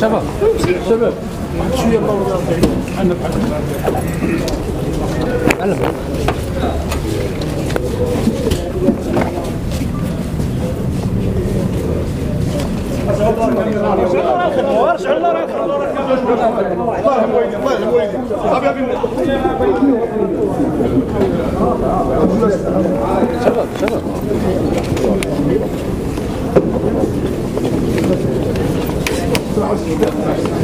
شباب شباب شوية الله شباب شباب. はい。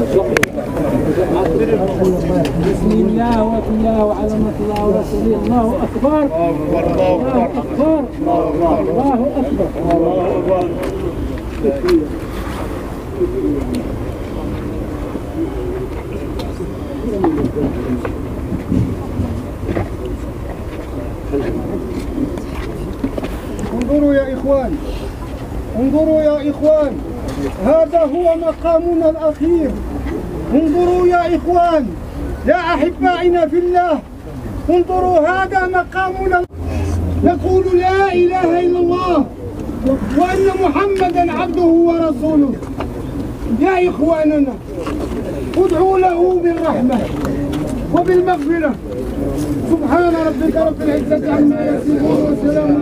بسم الله ورسوله الله أكبر الله أكبر الله أكبر. انظروا يا إخوان. انظروا يا إخوان. هذا هو مقامنا الأخير. انظروا يا إخوان. يا أحبائنا في الله. انظروا هذا مقامنا. نقول لا إله إلا الله وأن محمدا عبده ورسوله. يا إخواننا ادعوا له بالرحمة وبالمغفرة. سبحان ربك رب العزة عما يصفون وسلام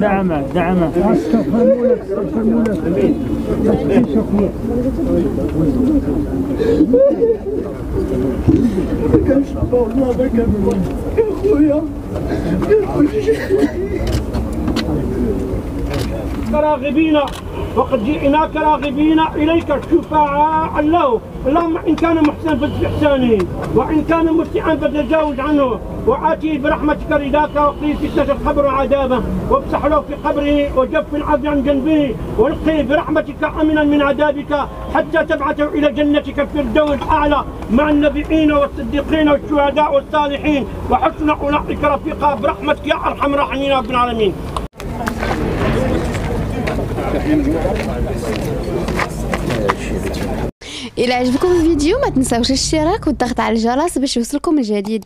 دعمه دعمه راغبين وقد جئناك راغبين إليك شفعاء له. اللهم إن كان محسنا فباحسانه وإن كان مسيئا فتجاوز عنه وآتيه برحمتك رداك وقيه فتنة القبر وعذابه وافسح له في قبره وجف العبد عن جنبه والقيه برحمتك امنا من عذابك حتى تبعثه إلى جنتك الفردوس الأعلى مع النبيين والصديقين والشهداء والصالحين. وحسن أولئك رفيقا برحمتك يا أرحم الراحمين يا رب العالمين. إذا عجبكم الفيديو ما تنساوش الاشتراك والضغط على الجرس باش يوصلكم الجديد.